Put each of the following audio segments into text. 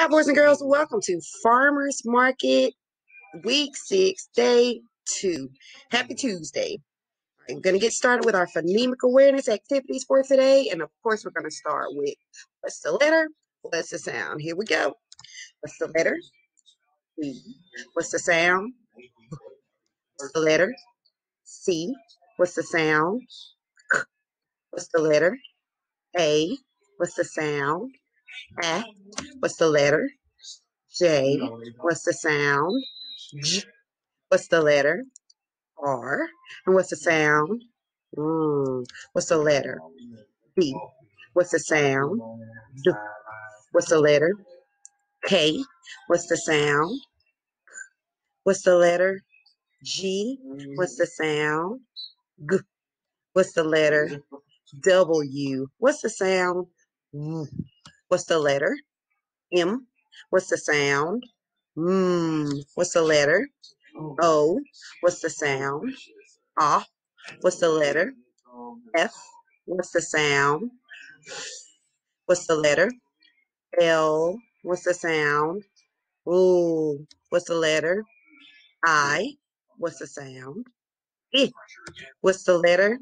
Hi, boys and girls. Welcome to Farmers Market Week 6, Day 2. Happy Tuesday. I'm going to get started with our phonemic awareness activities for today. And of course, we're going to start with what's the letter? What's the sound? Here we go. What's the letter? What's the sound? What's the letter? C. What's the sound? What's the letter? A. What's the sound? A. What's the letter? J. What's the sound? J. What's the letter? R. And what's the sound? Mm. What's the letter? B. What's the sound? D. What's the letter? K. What's the sound? What's the letter? G. What's the sound? G. What's the letter? W. What's the sound? W. What's the letter? M. What's the sound? Mm. What's the letter? O. What's the sound? A. What's the letter? F. What's the sound? What's the letter? L. What's the sound? Ooh. What's the letter? I. What's the sound? E. What's the letter?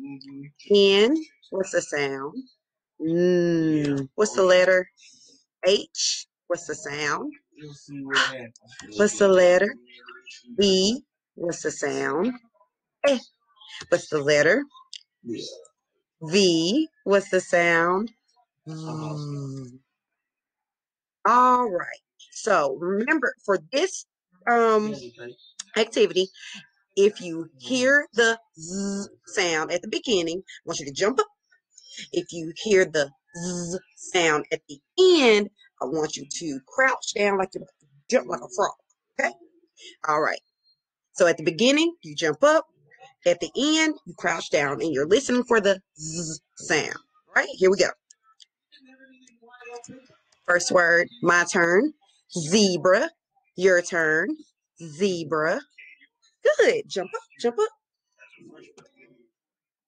N. What's the sound? Mm. What's the letter? H. What's the sound? What's the letter? E. What's the sound? E. What's the letter? V. What's the sound? Mm. All right. So remember for this um activity, if you hear the z sound at the beginning, I want you to jump up. If you hear the z sound at the end, I want you to crouch down like you jump like a frog. Okay? All right. So at the beginning, you jump up. At the end, you crouch down and you're listening for the z sound. Right? Here we go. First word, my turn. Zebra. Your turn. Zebra. Good. Jump up, jump up.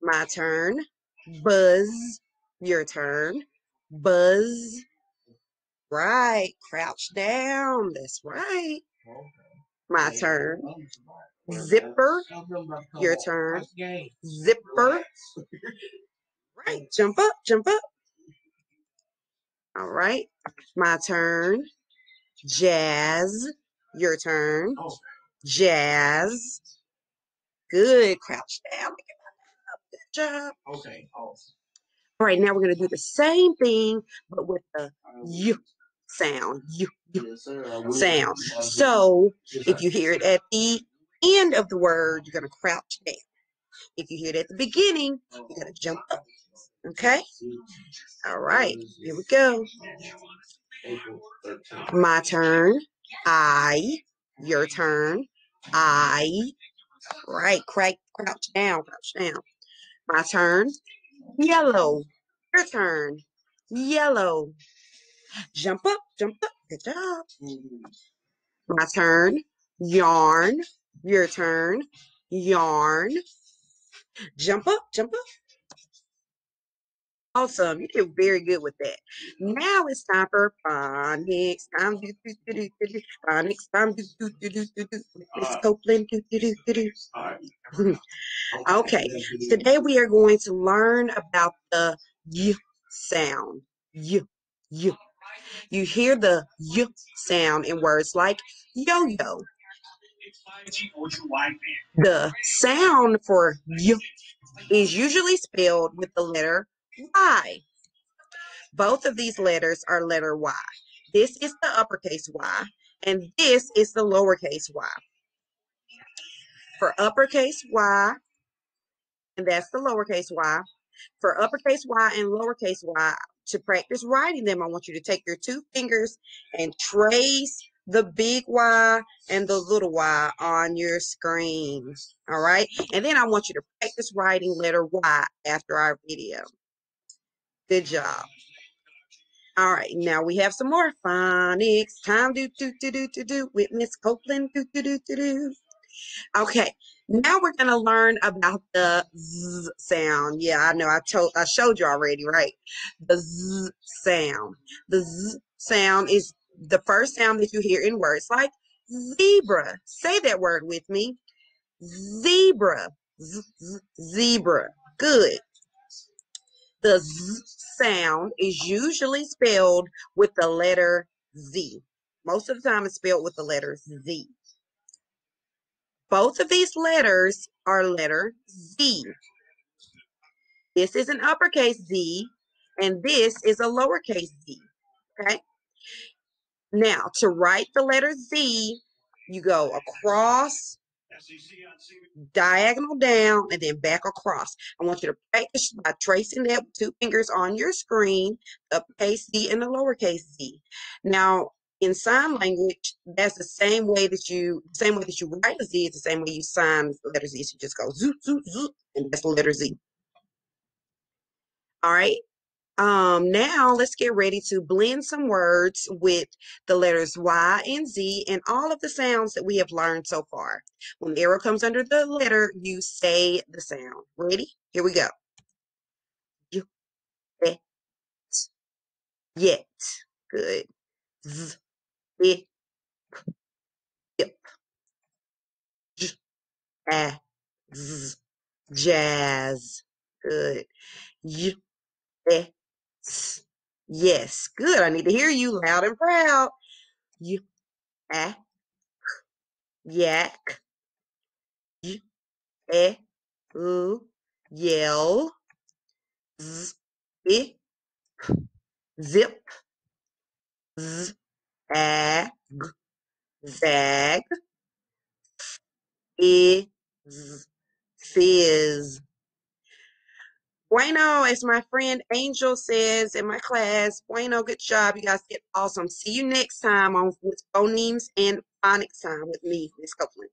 My turn. Buzz. Your turn. Buzz. Right. Crouch down. That's right. My turn. Zipper. Your turn. Zipper. Right. Jump up, jump up. All right. My turn. Jazz. Your turn. Jazz. Good. Crouch down. Job. Okay, awesome. All right, now we're going to do the same thing, but with the y sound. Y, y Yes, sir. I will. sound. So if you hear it at the end of the word, you're going to crouch down. If you hear it at the beginning, you're going to jump up. Okay? All right, here we go. My turn. I. Your turn. I. Right, crack, crouch down, crouch down. My turn. Yellow. Your turn. Yellow. Jump up, jump up. Good job. My turn. Yarn. Your turn. Yarn. Jump up, jump up. Awesome. You did very good with that. Now it's time for phonics. Time do do do do do do. Phonics. Time do do do do do do. Miss Copeland. Do do do do do. Okay. Today we are going to learn about the y sound. Y, y. You hear the y sound in words like yo-yo. The sound for y is usually spelled with the letter Y. Both of these letters are letter Y. This is the uppercase Y, and this is the lowercase y. For uppercase Y, and that's the lowercase y. For uppercase Y and lowercase y, to practice writing them, I want you to take your two fingers and trace the big Y and the little y on your screen. All right. And then I want you to practice writing letter Y after our video. Good job. All right, now we have some more phonics. Time do do do do do do with Miss Copeland. Do do do do do. Okay, now we're gonna learn about the z sound. Yeah, I know. I told, I showed you already, right? The z sound. The z sound is the first sound that you hear in words like zebra. Say that word with me. Zebra. Z- z- zebra. Good. The z sound is usually spelled with the letter Z. Most of the time it's spelled with the letter Z. Both of these letters are letter Z. This is an uppercase Z, and this is a lowercase z. Okay? Now, to write the letter Z, you go across, diagonal down, and then back across. I want you to practice by tracing that with two fingers on your screen, the uppercase Z and the lowercase z. Now, in sign language, that's the same way that you same way that you write a Z, it's the same way you sign the letter Z. So you just go zoot, zoot, zoot, and that's the letter Z. All right. Um, now let's get ready to blend some words with the letters Y and Z and all of the sounds that we have learned so far. When the arrow comes under the letter, you say the sound. Ready? Here we go. Yet. Good. Z, it, yep. J, a, z, jazz. Good. You, bet, Yes, good. I need to hear you loud and proud. You, a, ah, yak, y, e, eh, oo, yell, z, i, eh, zip, z, ag, zag, i, z, fizz. Bueno, as my friend Angel says in my class, bueno, good job. You guys get awesome. See you next time on with phonemes and phonics time with me, Miss Copeland.